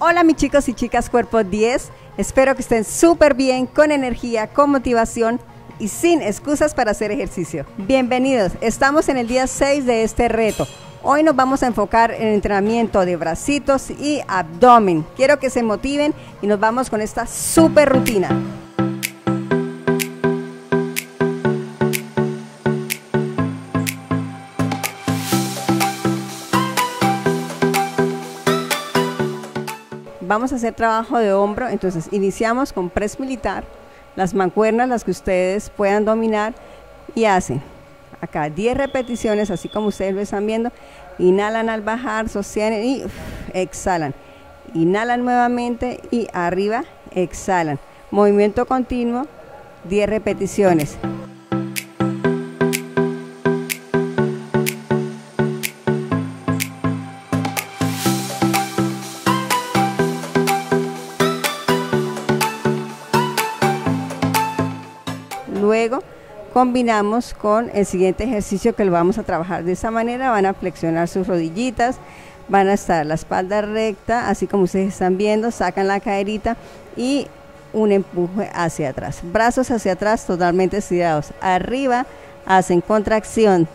Hola mis chicos y chicas Cuerpo 10, espero que estén súper bien, con energía, con motivación y sin excusas para hacer ejercicio. Bienvenidos, estamos en el día 6 de este reto. Hoy nos vamos a enfocar en el entrenamiento de bracitos y abdomen. Quiero que se motiven y nos vamos con esta super rutina. Vamos a hacer trabajo de hombro, entonces iniciamos con press militar, las mancuernas, las que ustedes puedan dominar y hacen acá 10 repeticiones, así como ustedes lo están viendo, inhalan al bajar, sostienen y exhalan, inhalan nuevamente y arriba, exhalan, movimiento continuo, 10 repeticiones. Combinamos con el siguiente ejercicio que lo vamos a trabajar de esa manera. Van a flexionar sus rodillitas, van a estar la espalda recta, así como ustedes están viendo, sacan la caderita y un empuje hacia atrás. Brazos hacia atrás totalmente estirados. Arriba hacen contracción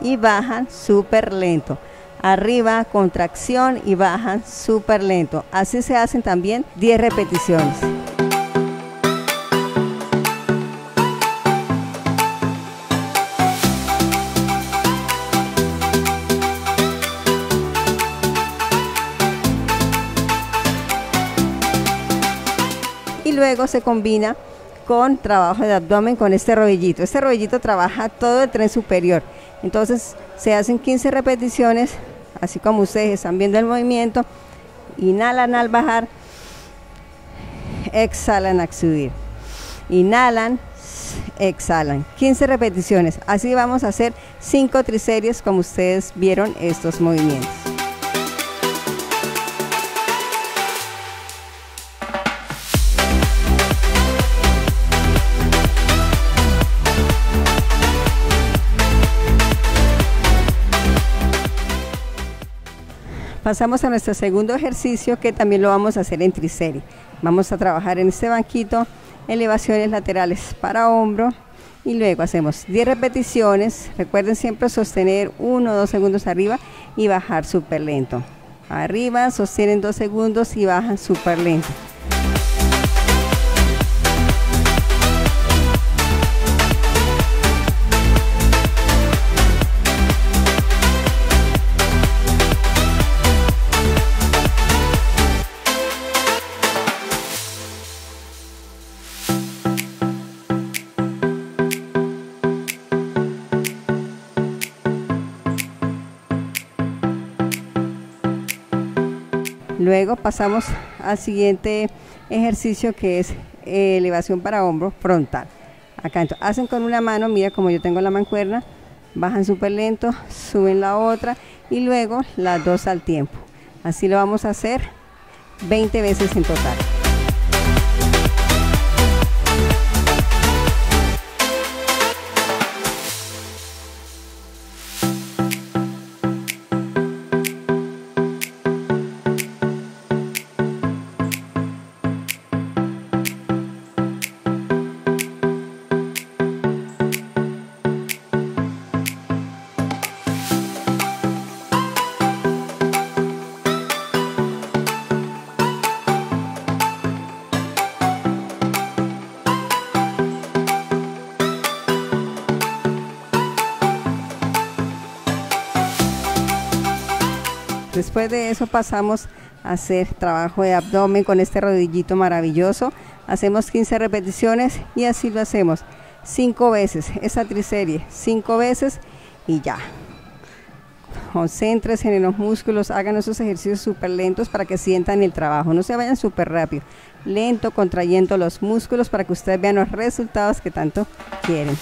y bajan súper lento. Arriba, contracción y bajan súper lento. Así se hacen también 10 repeticiones. Luego se combina con trabajo de abdomen con este rodillito. Este rodillito trabaja todo el tren superior. Entonces se hacen 15 repeticiones, así como ustedes están viendo el movimiento. Inhalan al bajar, exhalan al subir. Inhalan, exhalan. 15 repeticiones. Así vamos a hacer 5 triseries como ustedes vieron estos movimientos. Pasamos a nuestro segundo ejercicio que también lo vamos a hacer en triserie. Vamos a trabajar en este banquito, elevaciones laterales para hombro y luego hacemos 10 repeticiones. Recuerden siempre sostener 1 o 2 segundos arriba y bajar súper lento. Arriba, sostienen 2 segundos y bajan súper lento. Luego pasamos al siguiente ejercicio que es eh, elevación para hombro frontal. Acá hacen con una mano, mira como yo tengo la mancuerna, bajan súper lento, suben la otra y luego las dos al tiempo. Así lo vamos a hacer 20 veces en total. Después de eso pasamos a hacer trabajo de abdomen con este rodillito maravilloso. Hacemos 15 repeticiones y así lo hacemos 5 veces. Esa triserie 5 veces y ya. Concéntrense en los músculos, hagan esos ejercicios súper lentos para que sientan el trabajo. No se vayan súper rápido. Lento, contrayendo los músculos para que ustedes vean los resultados que tanto quieren.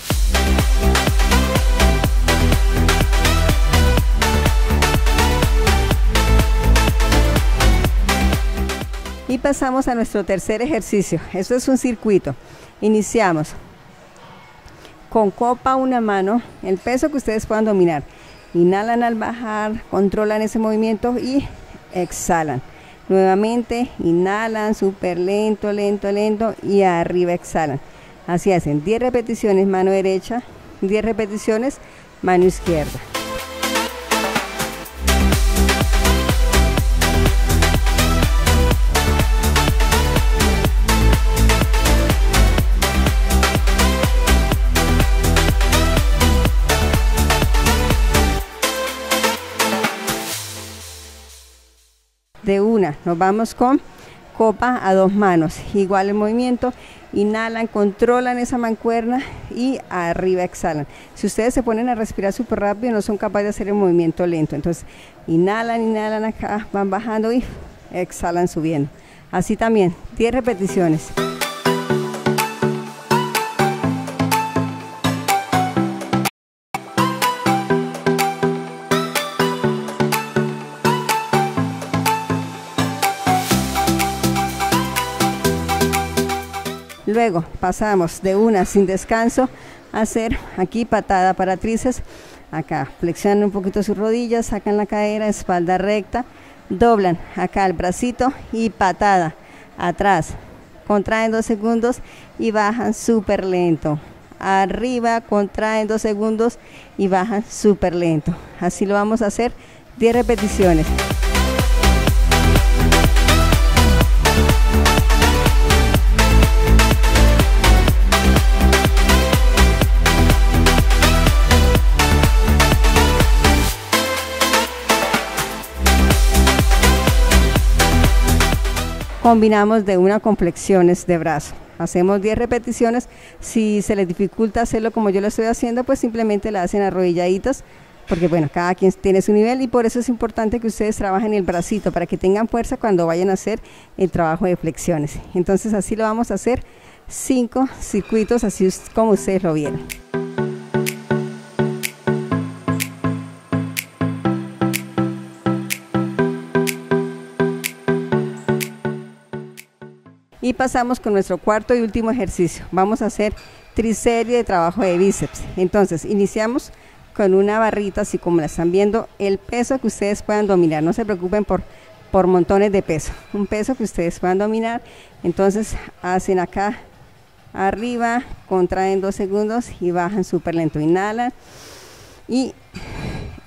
Y pasamos a nuestro tercer ejercicio. Esto es un circuito. Iniciamos con copa una mano, el peso que ustedes puedan dominar. Inhalan al bajar, controlan ese movimiento y exhalan. Nuevamente, inhalan súper lento, lento, lento y arriba exhalan. Así hacen 10 repeticiones mano derecha, 10 repeticiones mano izquierda. De una. Nos vamos con copa a dos manos. Igual el movimiento. Inhalan, controlan esa mancuerna y arriba exhalan. Si ustedes se ponen a respirar súper rápido, no son capaces de hacer el movimiento lento. Entonces, inhalan, inhalan acá, van bajando y exhalan subiendo. Así también, 10 repeticiones. Luego pasamos de una sin descanso a hacer aquí patada para tríceps. Acá flexionan un poquito sus rodillas, sacan la cadera, espalda recta, doblan acá el bracito y patada atrás. Contraen dos segundos y bajan súper lento. Arriba, contraen dos segundos y bajan súper lento. Así lo vamos a hacer 10 repeticiones. Combinamos de una con flexiones de brazo. Hacemos 10 repeticiones. Si se les dificulta hacerlo como yo lo estoy haciendo, pues simplemente la hacen arrodilladitas, porque bueno, cada quien tiene su nivel y por eso es importante que ustedes trabajen el bracito para que tengan fuerza cuando vayan a hacer el trabajo de flexiones. Entonces así lo vamos a hacer cinco circuitos así como ustedes lo vieron. Y pasamos con nuestro cuarto y último ejercicio. Vamos a hacer triserie de trabajo de bíceps. Entonces, iniciamos con una barrita, así como la están viendo, el peso que ustedes puedan dominar. No se preocupen por, por montones de peso. Un peso que ustedes puedan dominar. Entonces, hacen acá arriba, contraen dos segundos y bajan súper lento. Inhalan y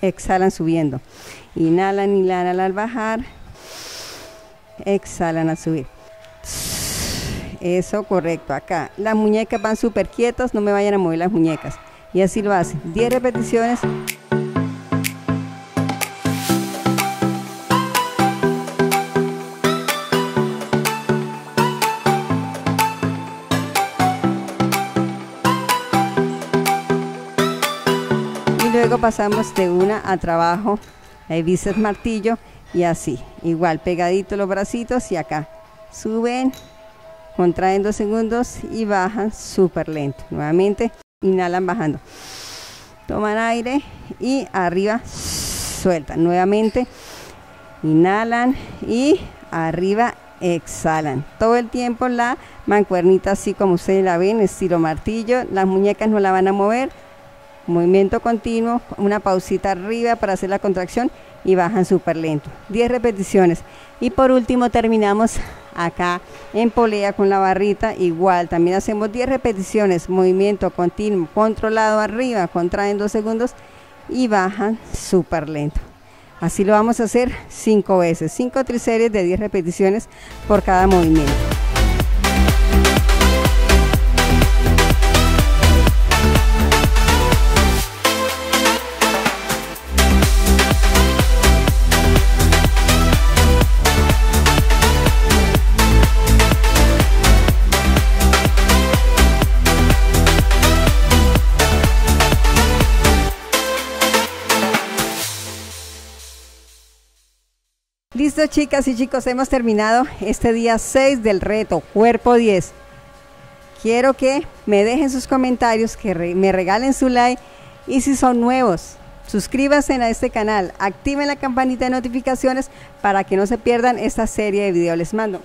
exhalan subiendo. Inhalan, inhalan al bajar. Exhalan al subir. Eso, correcto, acá. Las muñecas van súper quietas, no me vayan a mover las muñecas. Y así lo hacen. 10 repeticiones. Y luego pasamos de una a trabajo de bíceps martillo y así. Igual, pegadito los bracitos y acá. Suben contraen dos segundos y bajan súper lento. Nuevamente, inhalan bajando. Toman aire y arriba sueltan. Nuevamente, inhalan y arriba exhalan. Todo el tiempo la mancuernita así como ustedes la ven, estilo martillo. Las muñecas no la van a mover. Movimiento continuo, una pausita arriba para hacer la contracción y bajan súper lento. 10 repeticiones. Y por último terminamos acá en polea con la barrita igual. También hacemos 10 repeticiones, movimiento continuo, controlado arriba, contraen dos segundos y bajan súper lento. Así lo vamos a hacer 5 veces, 5 triseries de 10 repeticiones por cada movimiento. Listo, chicas y chicos, hemos terminado este día 6 del reto Cuerpo 10. Quiero que me dejen sus comentarios, que me regalen su like y si son nuevos, suscríbanse a este canal, activen la campanita de notificaciones para que no se pierdan esta serie de videos. Les mando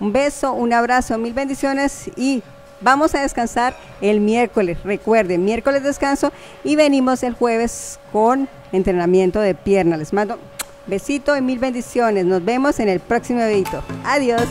un beso, un abrazo, mil bendiciones y vamos a descansar el miércoles. Recuerden, miércoles descanso y venimos el jueves con entrenamiento de pierna. Les mando Besito y mil bendiciones. Nos vemos en el próximo videito. Adiós.